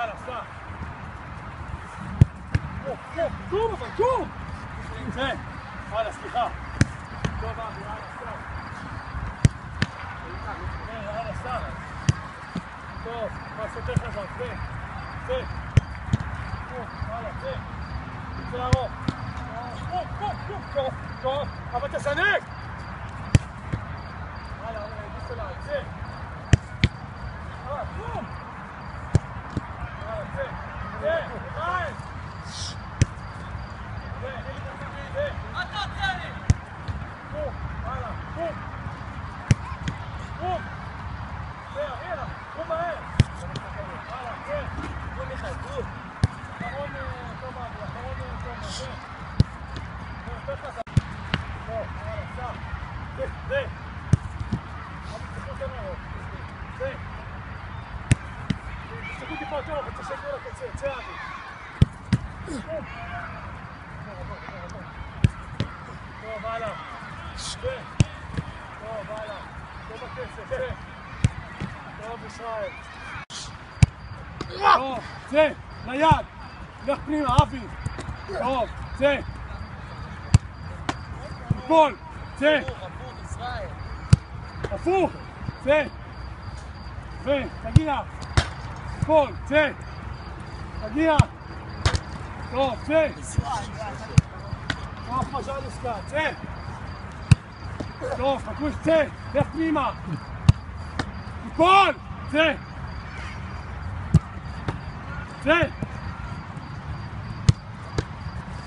alla sta. Oh, oh, come fa? Come? Eh, alla schifa. Come va? Alla sta. Eh, alla sta. To, passa te casa, te. Te. Oh, alla te. Bravo. Oh, oh, oh, oh, oh. Avete sanek. Alla, ora, questo là, te. זה, ליד. לך פנימה, אבי. טוב, זה. ליפול, זה. הפוך, זה. זה, תגיע. ליפול, זה. תגיע. טוב, זה. טוב, פז'לוסקה, צא! טוב, חכוש, צא! לך פנימה! תיפול! צא! צא!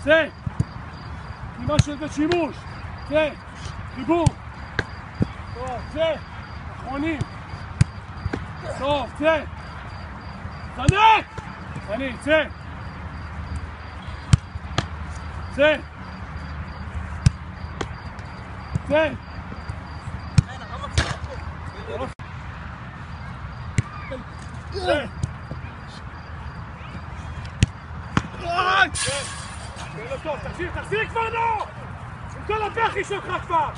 צא! פנימה של בית שימוש! צא! חיבור! טוב, צא! אחרונים! טוב, צא! זנק! אני, צא! צא! צא! תחזיר, תחזיר כבר נו! עם כל הבכי שלך כבר!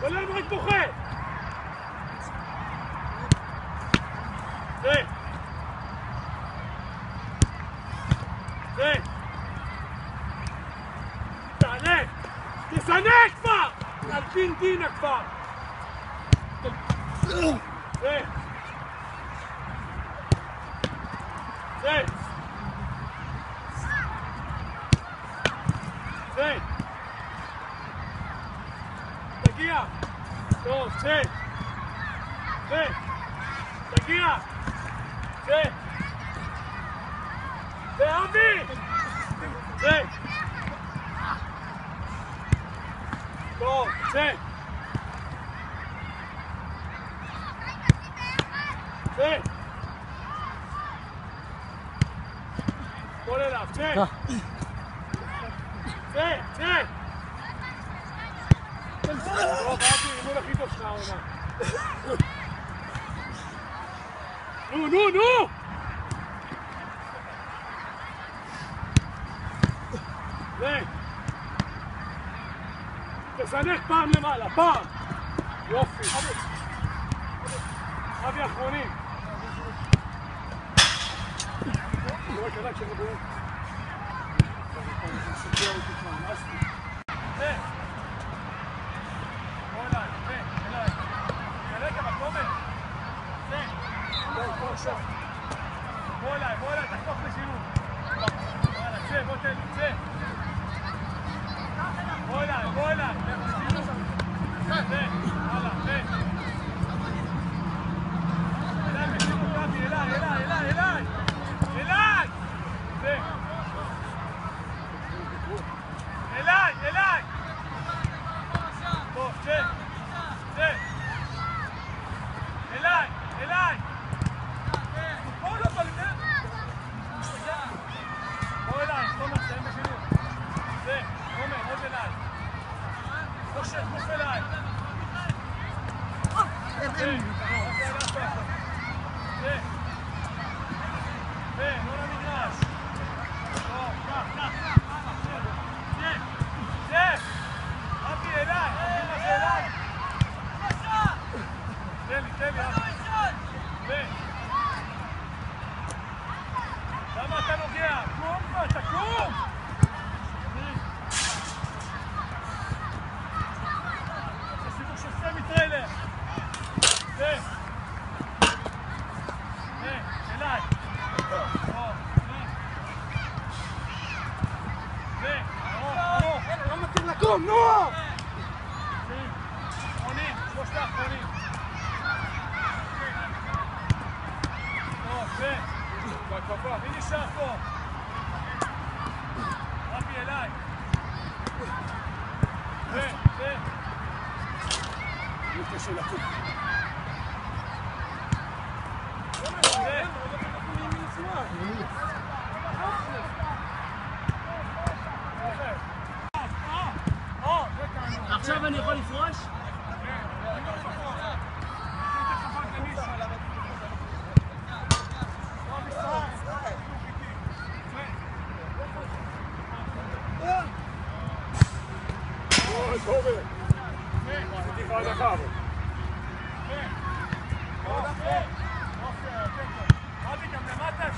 ולהם רק בוכה! Ανέκφα! Αρχήν την εκφα! Ναι! Ναι! Ναι! Τακία! Το, ναι! Ναι! Τακία! Ναι! Ναι, Άντι! Ναι! Go, sì. Sì. Vuole là, sì. No. Sì, sì. Oh, vatti, non la chito sauna. No, no, no! Sì. תזנק פעם למעלה, פעם! יופי. אבי אחרונים. בוא אליי. בוא, אליי, תחתוך לשילוב. יאללה, צא, בוא תן, צא. Hola, hola. Vem, vem, não na minha. Tá, tá, tá. Noah! Noah! On him! What's that on him? Noah, fair. Go, Papa. Finish that ball. Happy alive. Fair, fair. You're pushing the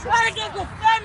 Guarda che offende!